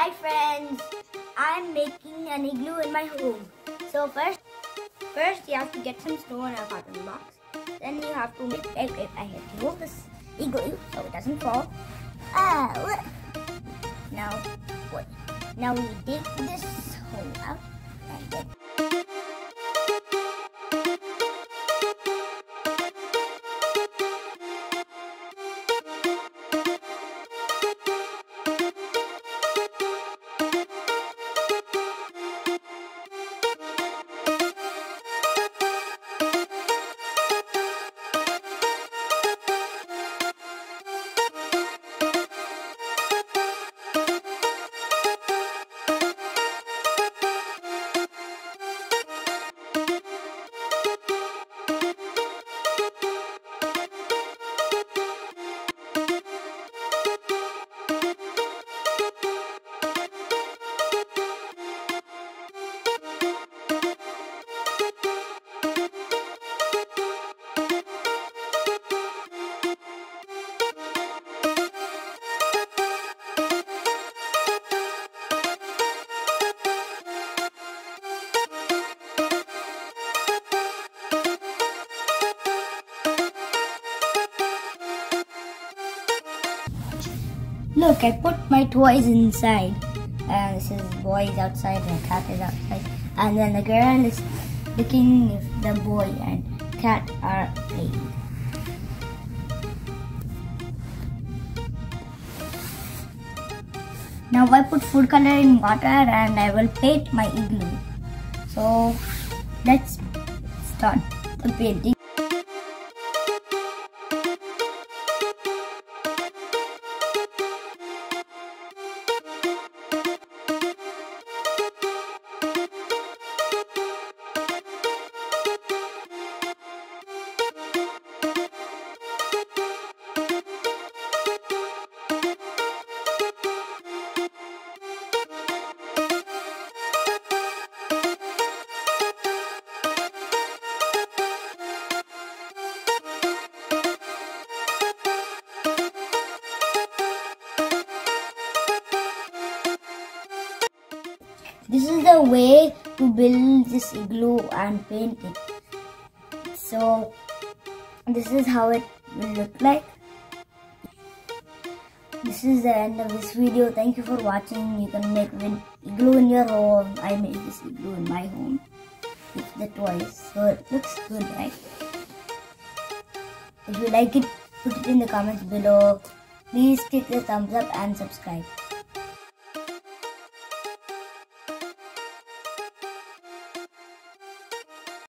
Hi friends, I'm making an igloo in my home. So first, first you have to get some snow in a cotton box. Then you have to make, wait, wait, I have to hold this igloo so it doesn't fall. Ah. Now, wait. Now we dig this hole out and Look, I put my toys inside. And this is boy is outside and cat is outside. And then the girl is looking if the boy and cat are playing. Now I put food color in water and I will paint my igloo. So let's start the painting. This is the way to build this igloo and paint it. So this is how it will look like. This is the end of this video. Thank you for watching. You can make an igloo in your home. I made this igloo in my home with the toys. So it looks good, right? If you like it, put it in the comments below. Please click the thumbs up and subscribe.